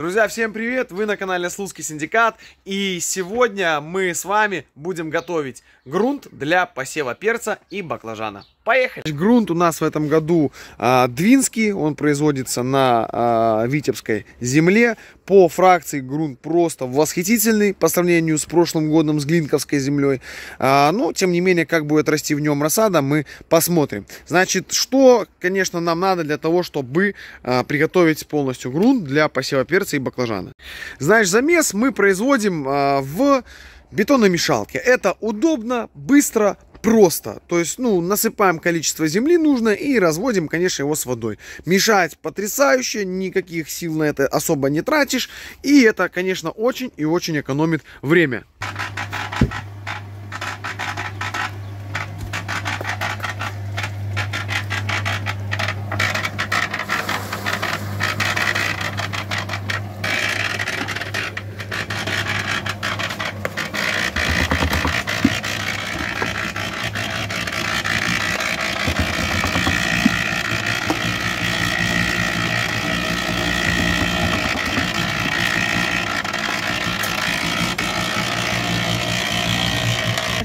Друзья, всем привет! Вы на канале Слуцкий Синдикат. И сегодня мы с вами будем готовить грунт для посева перца и баклажана. Поехали! Грунт у нас в этом году а, двинский, он производится на а, Витебской земле. По фракции грунт просто восхитительный по сравнению с прошлым годом с Глинковской землей. А, но, тем не менее, как будет расти в нем рассада, мы посмотрим. Значит, что, конечно, нам надо для того, чтобы а, приготовить полностью грунт для посева перца и баклажана. Знаешь, замес мы производим а, в бетономешалке. Это удобно, быстро, просто. То есть, ну, насыпаем количество земли нужно и разводим, конечно, его с водой. Мешать потрясающе, никаких сил на это особо не тратишь. И это, конечно, очень и очень экономит время.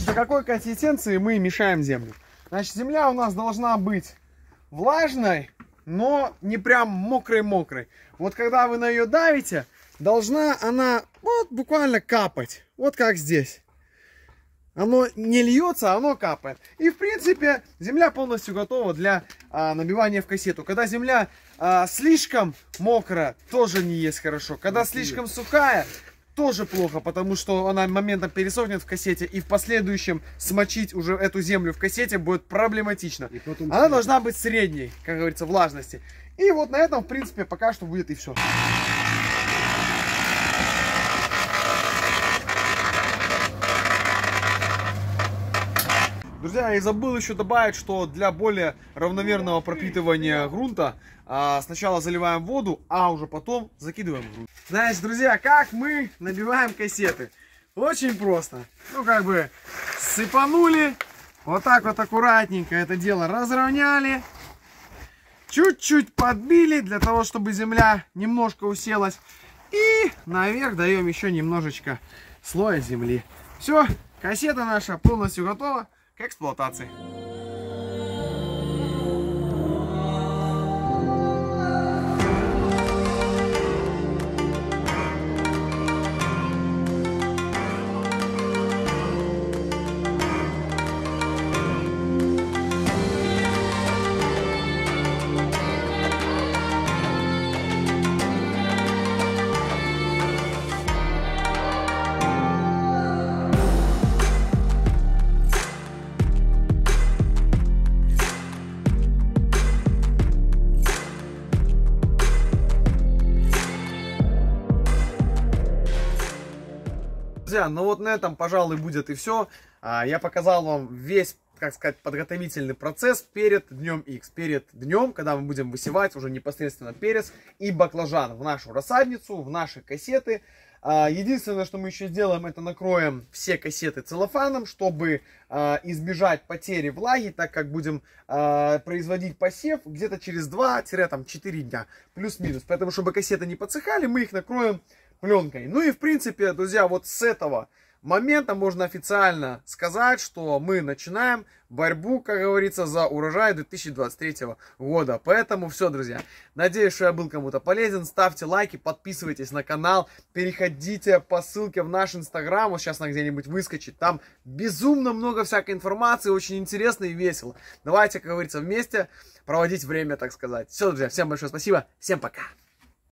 До какой консистенции мы мешаем землю. Значит, земля у нас должна быть влажной, но не прям мокрой-мокрой. Вот когда вы на нее давите, должна она вот буквально капать. Вот как здесь. Оно не льется, оно капает. И в принципе земля полностью готова для а, набивания в кассету. Когда земля а, слишком мокрая, тоже не есть хорошо. Когда слишком сухая, тоже плохо, потому что она моментом пересохнет в кассете, и в последующем смочить уже эту землю в кассете будет проблематично. Она должна быть средней, как говорится, влажности. И вот на этом, в принципе, пока что будет и все. Друзья, я забыл еще добавить, что для более равномерного пропитывания грунта а, сначала заливаем воду, а уже потом закидываем грунт. Знаете, друзья, как мы набиваем кассеты? Очень просто. Ну, как бы, сыпанули, вот так вот аккуратненько это дело разровняли, чуть-чуть подбили, для того, чтобы земля немножко уселась, и наверх даем еще немножечко слоя земли. Все, кассета наша полностью готова к эксплуатации. Друзья, ну вот на этом, пожалуй, будет и все. А, я показал вам весь, как сказать, подготовительный процесс перед днем X. Перед днем, когда мы будем высевать уже непосредственно перец и баклажан в нашу рассадницу, в наши кассеты. А, единственное, что мы еще сделаем, это накроем все кассеты целлофаном, чтобы а, избежать потери влаги, так как будем производить посев где-то через 2-4 дня, плюс-минус. Поэтому, чтобы кассеты не подсыхали, мы их накроем пленкой. Ну и в принципе, друзья, вот с этого момента можно официально сказать, что мы начинаем борьбу, как говорится, за урожай 2023 года. Поэтому все, друзья. Надеюсь, что я был кому-то полезен. Ставьте лайки, подписывайтесь на канал, переходите по ссылке в наш инстаграм. Вот сейчас она где-нибудь выскочит. Там безумно много всякой информации, очень интересно и весело. Давайте, как говорится, вместе проводить время, так сказать. Все, друзья, всем большое спасибо. Всем пока.